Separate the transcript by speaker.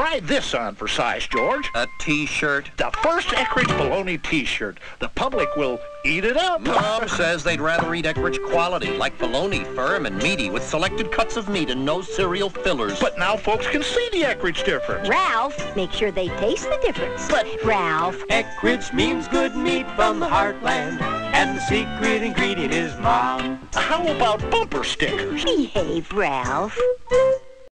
Speaker 1: Try this on for size, George.
Speaker 2: A T-shirt.
Speaker 1: The first Eckrich Bologna T-shirt. The public will eat it up.
Speaker 2: Mom says they'd rather eat Eckrich quality, like bologna, firm and meaty, with selected cuts of meat and no cereal fillers.
Speaker 1: But now folks can see the Eckrich difference.
Speaker 3: Ralph, make sure they taste the difference.
Speaker 1: But-
Speaker 3: Ralph,
Speaker 4: Eckrich means good meat from the heartland, and the secret ingredient is mom.
Speaker 1: How about bumper stickers?
Speaker 3: behave, Ralph.